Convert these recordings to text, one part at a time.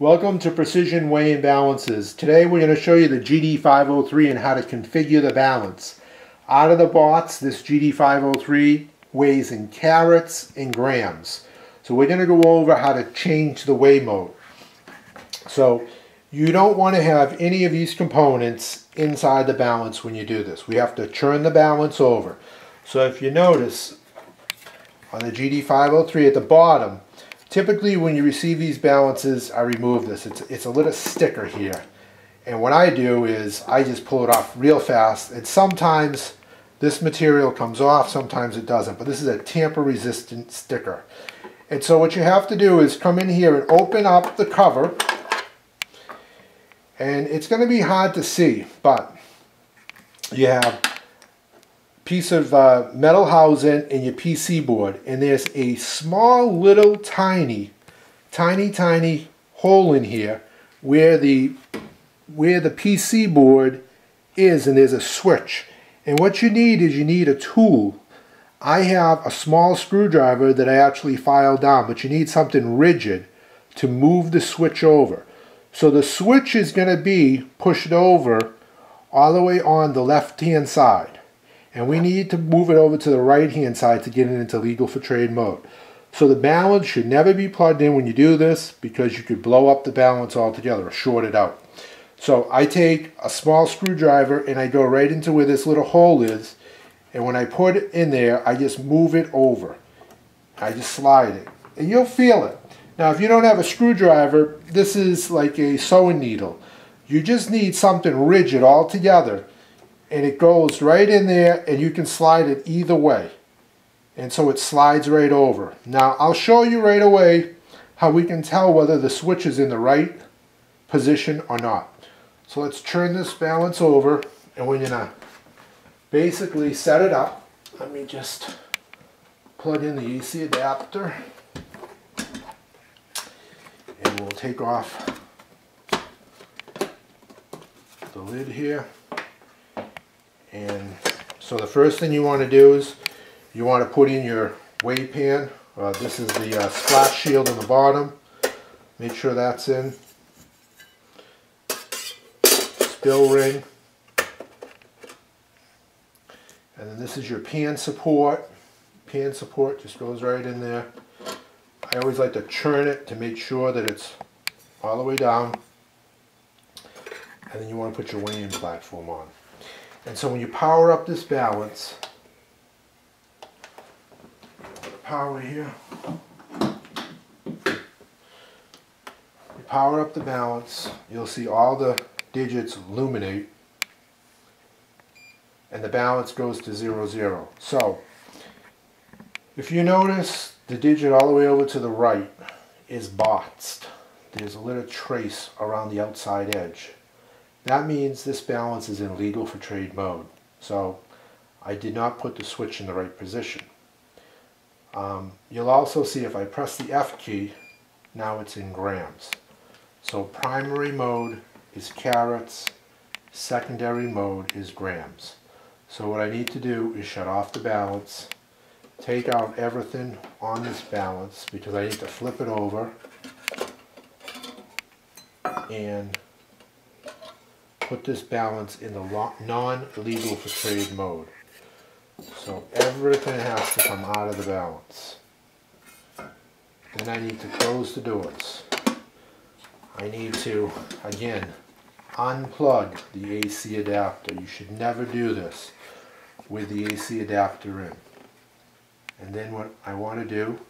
Welcome to Precision Weigh and Balances. Today we're going to show you the GD503 and how to configure the balance. Out of the box, this GD503 weighs in carats and grams. So we're going to go over how to change the weigh mode. So you don't want to have any of these components inside the balance when you do this. We have to turn the balance over. So if you notice on the GD503 at the bottom, Typically when you receive these balances, I remove this. It's, it's a little sticker here. And what I do is I just pull it off real fast. And sometimes this material comes off, sometimes it doesn't. But this is a tamper resistant sticker. And so what you have to do is come in here and open up the cover. And it's going to be hard to see, but you have piece of uh, metal housing in your PC board and there's a small little tiny tiny tiny hole in here where the where the PC board is and there's a switch. And what you need is you need a tool. I have a small screwdriver that I actually filed down but you need something rigid to move the switch over. So the switch is going to be pushed over all the way on the left hand side and we need to move it over to the right hand side to get it into legal for trade mode. So the balance should never be plugged in when you do this because you could blow up the balance altogether or short it out. So I take a small screwdriver and I go right into where this little hole is and when I put it in there I just move it over. I just slide it and you'll feel it. Now if you don't have a screwdriver this is like a sewing needle. You just need something rigid all together and it goes right in there and you can slide it either way. And so it slides right over. Now I'll show you right away how we can tell whether the switch is in the right position or not. So let's turn this balance over and we're gonna basically set it up let me just plug in the AC adapter and we'll take off the lid here and so the first thing you want to do is you want to put in your weigh pan. Uh, this is the uh, splash shield on the bottom. Make sure that's in. Spill ring. And then this is your pan support. Pan support just goes right in there. I always like to churn it to make sure that it's all the way down. And then you want to put your weighing platform on. And so when you power up this balance, power here, you power up the balance, you'll see all the digits illuminate and the balance goes to zero zero. So if you notice the digit all the way over to the right is boxed. There's a little trace around the outside edge. That means this balance is in legal for trade mode. So I did not put the switch in the right position. Um, you'll also see if I press the F key, now it's in grams. So primary mode is carats, secondary mode is grams. So what I need to do is shut off the balance, take out everything on this balance because I need to flip it over and put this balance in the non-legal for trade mode. So everything has to come out of the balance. Then I need to close the doors. I need to, again, unplug the AC adapter. You should never do this with the AC adapter in. And then what I want to do,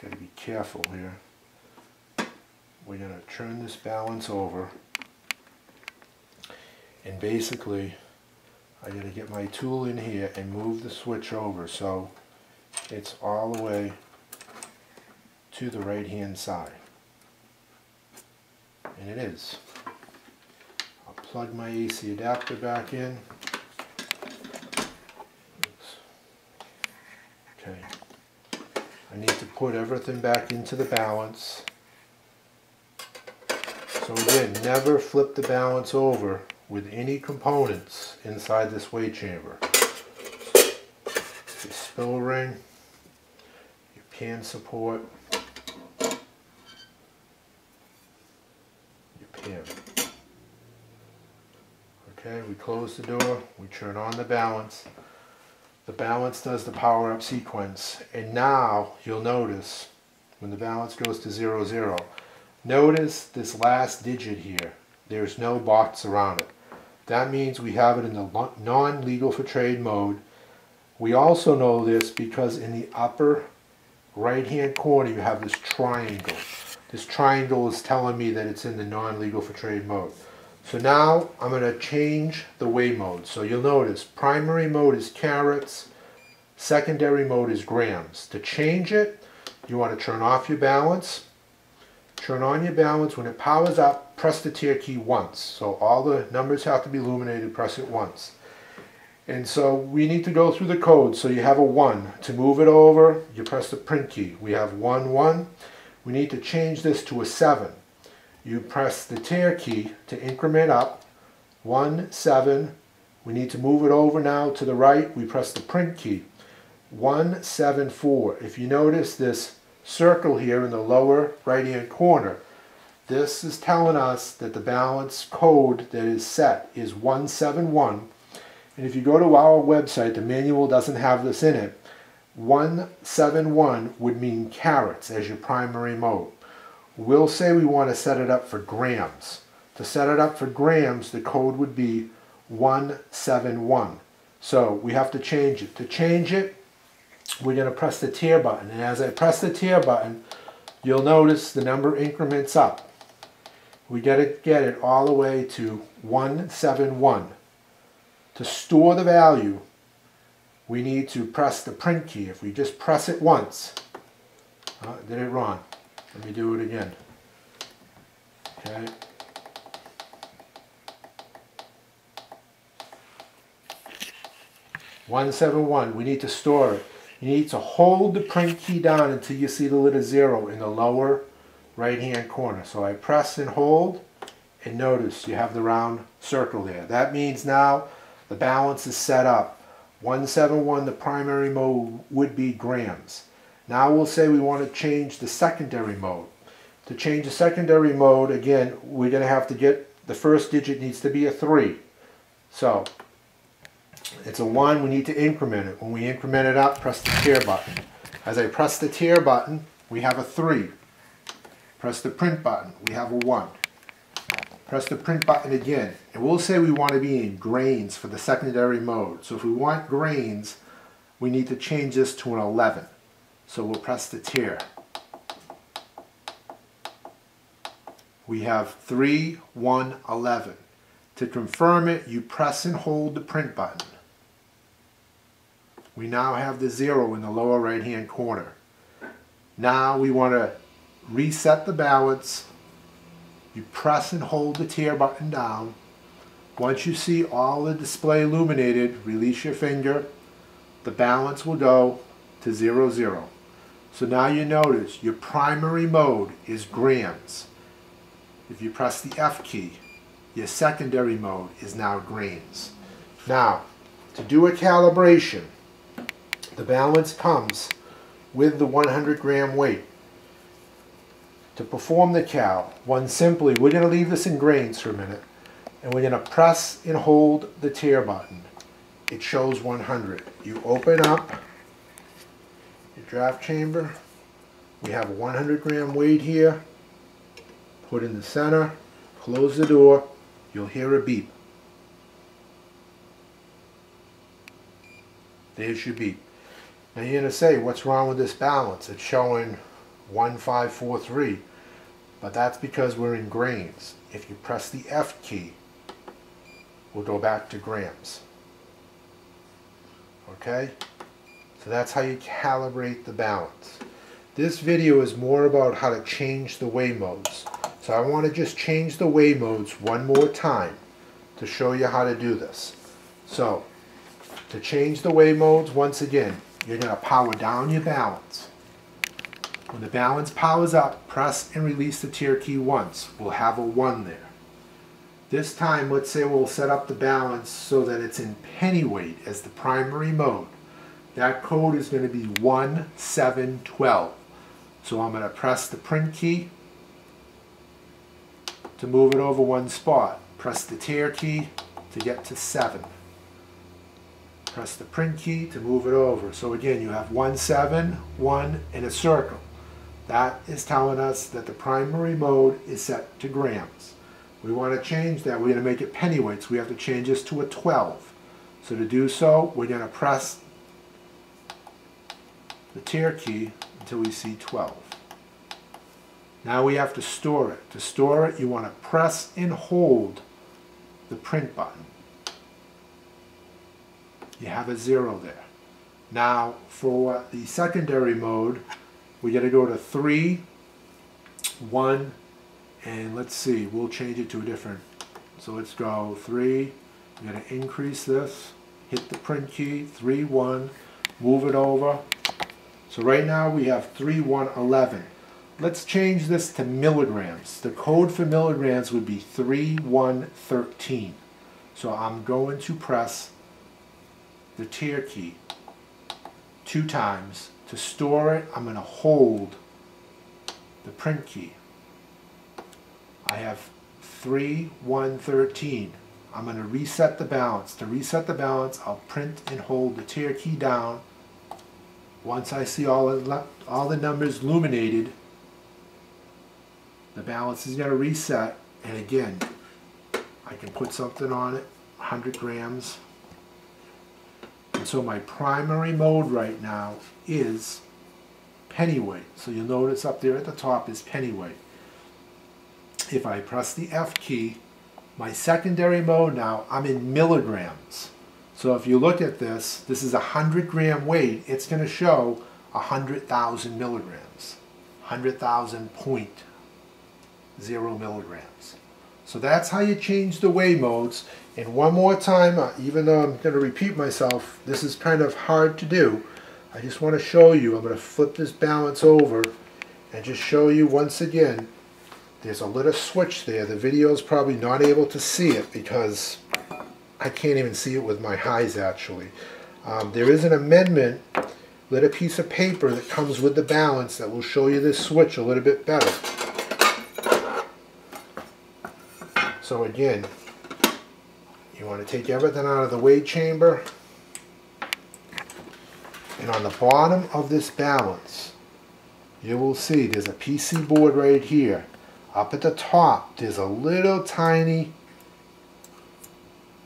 got to be careful here, we're going to turn this balance over and basically I gotta get my tool in here and move the switch over. So it's all the way to the right hand side. And it is. I'll plug my AC adapter back in. Oops. okay. I need to put everything back into the balance. So again never flip the balance over with any components inside this weigh chamber. Your spill ring, your pan support, can. Okay, we close the door, we turn on the balance. The balance does the power up sequence. And now you'll notice when the balance goes to zero zero, notice this last digit here. There's no box around it. That means we have it in the non-legal for trade mode. We also know this because in the upper right hand corner you have this triangle. This triangle is telling me that it's in the non-legal for trade mode. So now I'm going to change the weigh mode. So you'll notice primary mode is carats, secondary mode is grams. To change it, you want to turn off your balance, turn on your balance. When it powers up, press the tare key once. So all the numbers have to be illuminated, press it once. And so we need to go through the code. So you have a 1. To move it over, you press the print key. We have 1, 1. We need to change this to a 7 you press the tare key to increment up. 1, 7. We need to move it over now to the right. We press the print key. 1, 7, 4. If you notice this circle here in the lower right hand corner, this is telling us that the balance code that is set is 171. And if you go to our website, the manual doesn't have this in it. 171 would mean carats as your primary mode we'll say we want to set it up for grams. To set it up for grams, the code would be 171. So we have to change it. To change it, we're going to press the tier button. And as I press the tier button, you'll notice the number increments up. We got to get it all the way to 171. To store the value, we need to press the print key. If we just press it once, uh, did it wrong. Let me do it again. Okay. One seven one. We need to store it. You need to hold the print key down until you see the letter zero in the lower right hand corner. So I press and hold and notice you have the round circle there. That means now the balance is set up. 171 the primary mode would be grams. Now we'll say we want to change the secondary mode. To change the secondary mode, again, we're going to have to get, the first digit needs to be a 3. So, it's a 1, we need to increment it. When we increment it up, press the tier button. As I press the tier button, we have a 3. Press the print button, we have a 1. Press the print button again, and we'll say we want to be in grains for the secondary mode. So if we want grains, we need to change this to an 11. So we'll press the tier. We have 3, 1, 11. To confirm it, you press and hold the print button. We now have the 0 in the lower right hand corner. Now we want to reset the balance. You press and hold the tare button down. Once you see all the display illuminated, release your finger. The balance will go to 0, 0. So now you notice your primary mode is grams. If you press the F key, your secondary mode is now grains. Now, to do a calibration, the balance comes with the 100 gram weight. To perform the cal, one simply, we're going to leave this in grains for a minute, and we're going to press and hold the tare button. It shows 100. You open up your draft chamber. We have a 100 gram weight here. Put in the center. Close the door. You'll hear a beep. There's your beep. Now you're going to say, what's wrong with this balance? It's showing 1543. But that's because we're in grains. If you press the F key, we'll go back to grams. Okay? So that's how you calibrate the balance. This video is more about how to change the weigh modes. So I want to just change the weigh modes one more time to show you how to do this. So to change the weigh modes, once again, you're going to power down your balance. When the balance powers up, press and release the tier key once. We'll have a 1 there. This time, let's say we'll set up the balance so that it's in penny weight as the primary mode. That code is going to be 1712. So I'm going to press the print key. to move it over one spot. Press the tare key to get to 7. Press the print key to move it over. So again, you have 1, 7, 1, and a circle. That is telling us that the primary mode is set to grams. We want to change that. We're going to make it pennyweights. We have to change this to a 12. So to do so, we're going to press the tare key until we see 12. Now we have to store it. To store it, you want to press and hold the print button. You have a zero there. Now for the secondary mode, we got to go to 3, 1, and let's see, we'll change it to a different. So let's go 3, we're going to increase this, hit the print key, 3, 1, move it over. So right now we have 3, 1, 11. Let's change this to milligrams. The code for milligrams would be 3, 1, 13. So I'm going to press the tare key two times to store it, I'm going to hold the print key. I have 3, 1, 13. I'm going to reset the balance. To reset the balance, I'll print and hold the tare key down. Once I see all the, all the numbers illuminated, the balance is going to reset. And again, I can put something on it, 100 grams, so my primary mode right now is pennyweight. So you'll notice up there at the top is pennyweight. If I press the F key, my secondary mode now, I'm in milligrams. So if you look at this, this is a 100 gram weight, it's going to show 100,000 milligrams. 100,000 point zero milligrams. So that's how you change the weigh modes. And one more time, uh, even though I'm going to repeat myself, this is kind of hard to do. I just want to show you, I'm going to flip this balance over and just show you once again, there's a little switch there. The video is probably not able to see it because I can't even see it with my eyes actually. Um, there is an amendment, little piece of paper that comes with the balance that will show you this switch a little bit better. So again, you want to take everything out of the weigh chamber. And on the bottom of this balance, you will see there's a PC board right here. Up at the top, there's a little tiny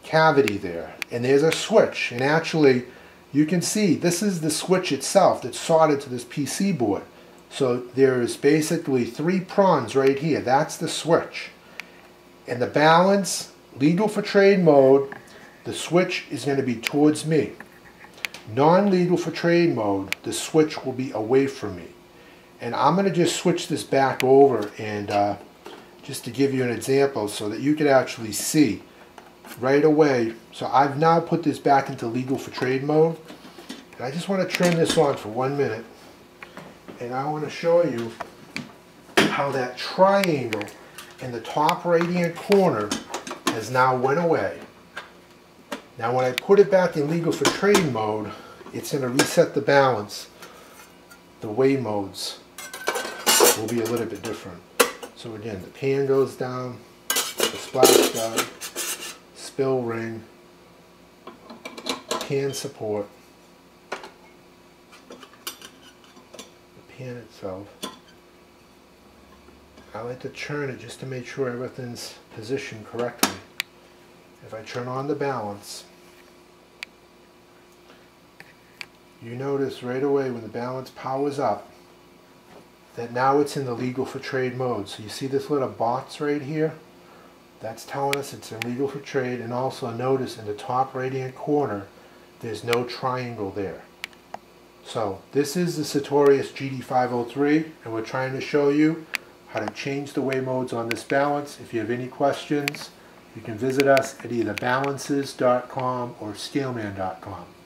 cavity there. And there's a switch. And actually, you can see this is the switch itself that's soldered to this PC board. So there's basically three prongs right here. That's the switch. And the balance, legal for trade mode, the switch is going to be towards me. Non-legal for trade mode, the switch will be away from me. And I'm going to just switch this back over and uh, just to give you an example so that you could actually see right away. So I've now put this back into legal for trade mode. And I just want to turn this on for one minute. And I want to show you how that triangle in the top right hand corner has now went away. Now when I put it back in legal for trade mode, it's going to reset the balance. The weigh modes will be a little bit different. So again, the pan goes down, the splash guard, spill ring, pan support, the pan itself, I like to churn it just to make sure everything's positioned correctly. If I turn on the balance, you notice right away when the balance powers up that now it's in the legal for trade mode. So you see this little box right here? That's telling us it's illegal for trade and also notice in the top right hand corner there's no triangle there. So this is the Sartorius GD503 and we're trying to show you how to change the weigh modes on this balance. If you have any questions, you can visit us at either balances.com or scaleman.com.